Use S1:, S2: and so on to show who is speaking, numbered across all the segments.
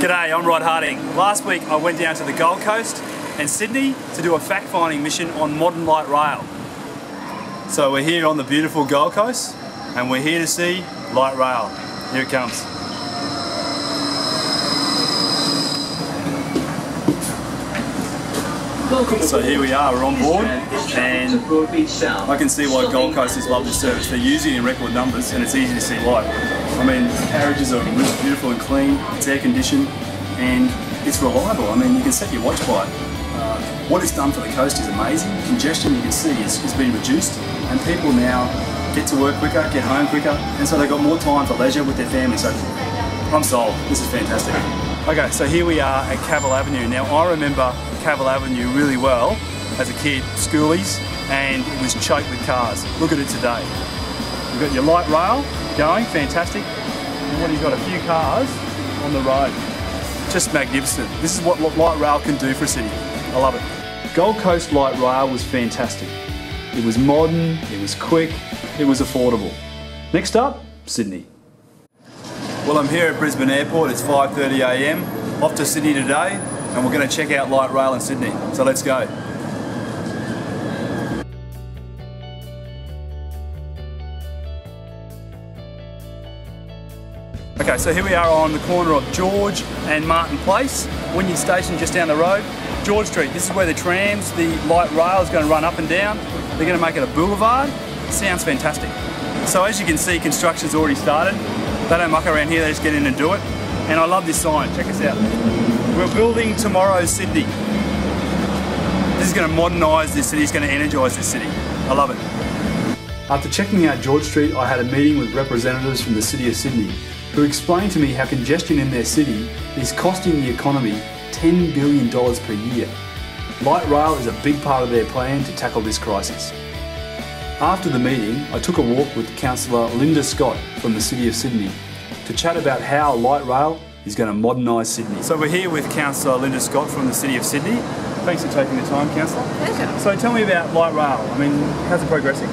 S1: G'day, I'm Rod Harding. Last week I went down to the Gold Coast and Sydney to do a fact-finding mission on modern light rail. So we're here on the beautiful Gold Coast and we're here to see light rail. Here it comes. So here we are, we're on board and I can see why Gold Coasters love this service. They're using it in record numbers and it's easy to see why. I mean, the carriages are really beautiful and clean, it's air conditioned and it's reliable. I mean, you can set your watch by it. Uh, what it's done for the coast is amazing. Congestion, you can see, is, being reduced and people now get to work quicker, get home quicker and so they've got more time for leisure with their family. So I'm sold. This is fantastic. Okay, so here we are at Cavill Avenue. Now I remember Cavill Avenue really well as a kid, schoolies, and it was choked with cars. Look at it today. You've got your light rail going, fantastic. And what you've got a few cars on the road. Just magnificent. This is what light rail can do for a city. I love it. Gold Coast Light Rail was fantastic. It was modern, it was quick, it was affordable. Next up, Sydney. Well, I'm here at Brisbane Airport. It's 5.30am. Off to Sydney today, and we're going to check out light rail in Sydney. So let's go. Okay, so here we are on the corner of George and Martin Place, Wynyard Station just down the road. George Street, this is where the trams, the light rail is going to run up and down. They're going to make it a boulevard. Sounds fantastic. So as you can see, construction's already started. They don't muck around here, they just get in and do it. And I love this sign, check us out. We're building tomorrow's Sydney. This is going to modernise this city, it's going to energise this city. I love it. After checking out George Street, I had a meeting with representatives from the City of Sydney who explained to me how congestion in their city is costing the economy $10 billion per year. Light rail is a big part of their plan to tackle this crisis. After the meeting, I took a walk with Councillor Linda Scott from the City of Sydney to chat about how light rail is going to modernise Sydney. So we're here with Councillor Linda Scott from the City of Sydney. Thanks for taking the time, Councillor.
S2: Pleasure.
S1: So tell me about light rail. I mean, how's it progressing?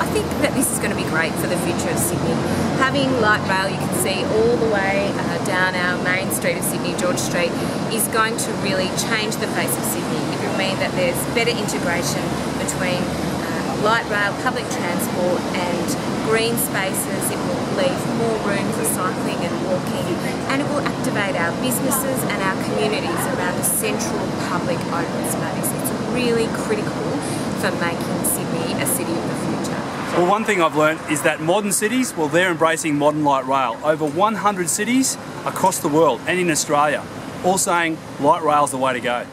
S2: I think that this is going to be great for the future of Sydney. Having light rail, you can see all the way uh, down our main street of Sydney, George Street, is going to really change the face of Sydney. It will mean that there's better integration between uh, light rail, public transport and green spaces. It will leave more room for cycling and walking and it will activate our businesses and our communities around a central public open space. It's really critical for making Sydney a city of the future.
S1: Well, one thing I've learned is that modern cities, well, they're embracing modern light rail. Over 100 cities across the world and in Australia, all saying light rail's the way to go.